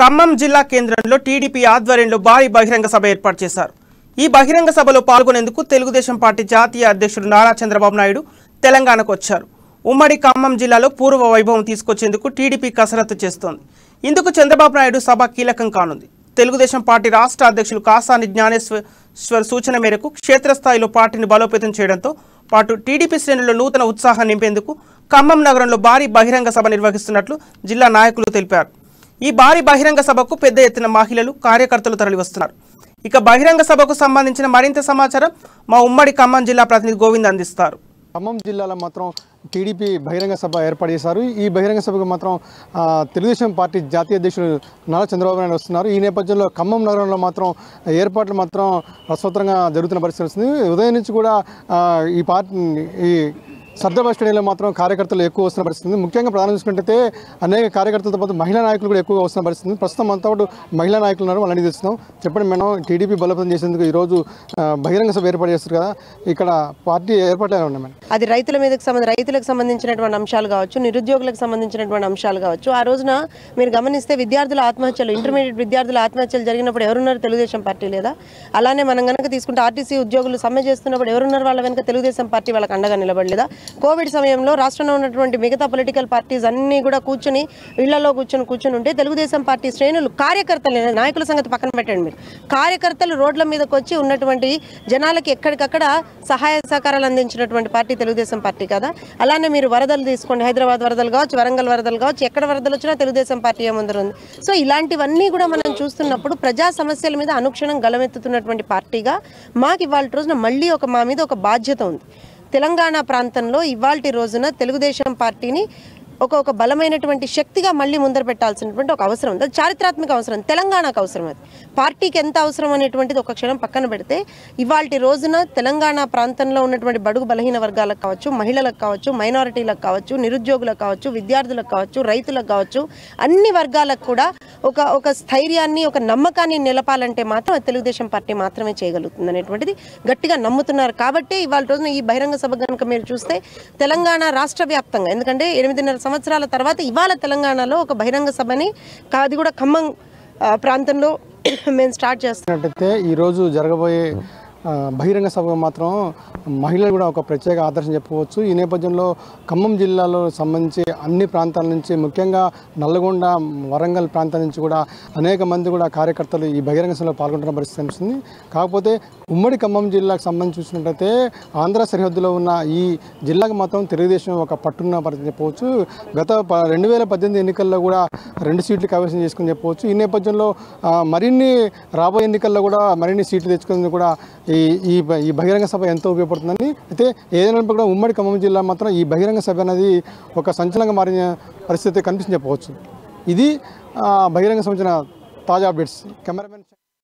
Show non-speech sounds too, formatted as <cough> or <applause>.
ఖమ్మం జిల్లా కేంద్రంలో టీడీపీ ఆధ్వర్యంలో భారీ బహిరంగ సభ ఏర్పాటు చేశారు. ఈ బహిరంగ సభలో పాల్గొనేందుకు తెలుగుదేశం పార్టీ జాతీయ అధ్యక్షుడు నారా చంద్రబాబు నాయుడు తెలంగాణకు వచ్చారు. ఉమ్మడి ఖమ్మం జిల్లాలో పూర్వ వైభవం తీసుకొచ్చేందుకు టీడీపీ కసరత్తు చేస్తోంది. ఇందుకు చంద్రబాబు నాయుడు సభ కీలకం కానుంది. తెలుగుదేశం పార్టీ రాష్ట్ర అధ్యక్షులు కాసాని జ్ఞానేశ్వర్ సూచన మేరకు క్షేత్రస్థాయిలో పార్టీని బలోపేతం చేయడంతో పాటు టీడీపీ శ్రేణుల్లో నూతన ఉత్సాహం నింపేందుకు ఖమ్మం నగరంలో భారీ బహిరంగ సభ నిర్వహిస్తున్నట్లు జిల్లా నాయకులు తెలిపారు. ఈ భారీ బహిరంగ సభకు పెద్ద ఎత్తున మహిళలు కార్యకర్తలు తరలివస్తున్నారు. ఇక బహిరంగ సభకు సంబంధించిన మరింత సమాచారం మా ఉమ్మడి ఖమ్మం జిల్లా ప్రతినిధి గోవింద్ అందిస్తారు. ఖమ్మం జిల్లాలో మాత్రం టీడీపీ బహిరంగ సభ ఏర్పాటు చేశారు. ఈ బహిరంగ సభకు మాత్రం తెలుగుదేశం పార్టీ జాతీయ అధ్యక్షుడు నారా చంద్రబాబు నాయుడు వస్తున్నారు. ఈ నేపథ్యంలో ఖమ్మం నగరంలో మాత్రం ఏర్పాట్లు మాత్రం రసవత్తరంగా జరుగుతున్న పరిస్థితి వస్తుంది. ఉదయం నుంచి కూడా ఈ పార్టీ ఈ సర్దార్ బస్ స్టేడియంలో మాత్రం కార్యకర్తలు ఎక్కువ వస్తున్న పరిస్థితి ముఖ్యంగా ప్రధానం చూసుకుంటే అనేక కార్యకర్తలతో పాటు మహిళా నాయకులు కూడా ఎక్కువగా వస్తున్న పరిస్థితి ప్రస్తుతం అంతా మహిళా నాయకులు ఉన్నారు వాళ్ళని తెస్తున్నాం చెప్పండి మేడం టీడీపీ బలోపేతం చేసేందుకు ఈరోజు బహిరంగ సభ ఏర్పాటు చేస్తారు కదా ఇక్కడ పార్టీ ఏర్పాట్లు ఉన్నాయి మేడం? అది రైతుల మీదకి సంబంధించి రైతులకు సంబంధించినటువంటి అంశాలు కావచ్చు నిరుద్యోగులకు సంబంధించినటువంటి అంశాలు కావచ్చు. ఆ రోజున మీరు గమనిస్తే విద్యార్థుల ఆత్మహత్యలు ఇంటర్మీడియట్ విద్యార్థుల ఆత్మహత్యలు జరిగినప్పుడు ఎవరున్నారు తెలుగుదేశం పార్టీ లేదా? అలానే మనం కనుక తీసుకుంటే ఆర్టీసీ ఉద్యోగులు సమ్మె చేస్తున్నప్పుడు ఎవరున్నారు వాళ్ళ వెనుక తెలుగుదేశం పార్టీ వాళ్ళకి అండగా నిలబడలేదా? కోవిడ్ సమయంలో రాష్ట్రంలో ఉన్నటువంటి మిగతా పొలిటికల్ పార్టీస్ అన్నీ కూడా కూర్చుని ఇళ్ళలో కూర్చొని కూర్చొని ఉంటే తెలుగుదేశం పార్టీ శ్రేణులు కార్యకర్తలు నాయకుల సంగతి పక్కన పెట్టండి మీరు. కార్యకర్తలు రోడ్ల మీదకి వచ్చి ఉన్నటువంటి జనాలకి ఎక్కడికక్కడ సహాయ సహకారాలు అందించినటువంటి పార్టీ తెలుగుదేశం పార్టీ కదా. అలానే మీరు వరదలు తీసుకోండి. హైదరాబాద్ వరదలు కావచ్చు వరంగల్ వరదలు కావచ్చు ఎక్కడ వరదలు వచ్చినా తెలుగుదేశం పార్టీ ముందర ఉంది. సో ఇలాంటివన్నీ కూడా మనం చూస్తున్నప్పుడు ప్రజా సమస్యల మీద అనుక్షణం గలమెత్తుతున్నటువంటి పార్టీగా మాకు ఇవాళ రోజున మళ్ళీ ఒక మా మీద ఒక బాధ్యత ఉంది. తెలంగాణ ప్రాంతంలో ఇవాల్టి రోజున తెలుగుదేశం పార్టీని ఒక ఒక బలమైనటువంటి శక్తిగా మళ్ళీ ముందర పెట్టాల్సినటువంటి ఒక అవసరం ఉంది. అది చారిత్రాత్మక అవసరం తెలంగాణకు అవసరం అది. పార్టీకి ఎంత అవసరం అనేటువంటిది ఒక క్షణం పక్కన పెడితే ఇవాళ రోజున తెలంగాణ ప్రాంతంలో ఉన్నటువంటి బడుగు బలహీన వర్గాలకు కావచ్చు మహిళలకు కావచ్చు మైనారిటీలకు కావచ్చు నిరుద్యోగులకు కావచ్చు విద్యార్థులకు కావచ్చు రైతులకు కావచ్చు అన్ని వర్గాలకు కూడా ఒక ఒక స్థైర్యాన్ని ఒక నమ్మకాన్ని నిలపాలంటే మాత్రం తెలుగుదేశం పార్టీ మాత్రమే చేయగలుగుతుంది అనేటువంటిది గట్టిగా నమ్ముతున్నారు. కాబట్టి ఇవాళ రోజున ఈ బహిరంగ సభ కనుక మీరు చూస్తే తెలంగాణ రాష్ట్ర వ్యాప్తంగా ఎందుకంటే ఎనిమిదిన్నర సంవత్సరాల తర్వాత ఇవాళ తెలంగాణలో ఒక బహిరంగ సభని కాది కూడా ఖమ్మం ప్రాంతంలో <clears throat> మేము స్టార్ట్ చేస్తున్నట్టయితే ఈరోజు జరగబోయే బహిరంగ సభ మాత్రం మహిళలు కూడా ఒక ప్రత్యేక ఆదర్శం చెప్పుకోవచ్చు. ఈ నేపథ్యంలో ఖమ్మం జిల్లాలో సంబంధించి అన్ని ప్రాంతాల నుంచి ముఖ్యంగా నల్లగొండ వరంగల్ ప్రాంతాల నుంచి కూడా అనేక మంది కూడా కార్యకర్తలు ఈ బహిరంగ సభలో పాల్గొంటున్న పరిస్థితి అనిపిస్తుంది కాకపోతే ఉమ్మడి ఖమ్మం జిల్లాకు సంబంధించి చూసినట్లయితే ఆంధ్ర సరిహద్దులో ఉన్న ఈ జిల్లాకు మాత్రం తెలుగుదేశం ఒక పట్టున్న పరిస్థితి చెప్పవచ్చు. గత రెండు వేల పద్దెనిమిది ఎన్నికల్లో కూడా రెండు సీట్లు కైవసం చేసుకుని చెప్పవచ్చు. ఈ నేపథ్యంలో మరిన్ని రాబోయే ఎన్నికల్లో కూడా మరిన్ని సీట్లు తెచ్చుకునేందుకు కూడా ఈ ఈ ఈ బహిరంగ సభ ఎంతో ఉపయోగపడుతుందని. అయితే ఏదైనా కూడా ఉమ్మడి ఖమ్మం జిల్లా మాత్రం ఈ బహిరంగ సభ అనేది ఒక సంచలనంగా మారిన పరిస్థితి కనిపిస్తుంది చెప్పవచ్చు. ఇది బహిరంగ సంబంధించిన తాజా అప్డేట్స్. కెమెరామెన్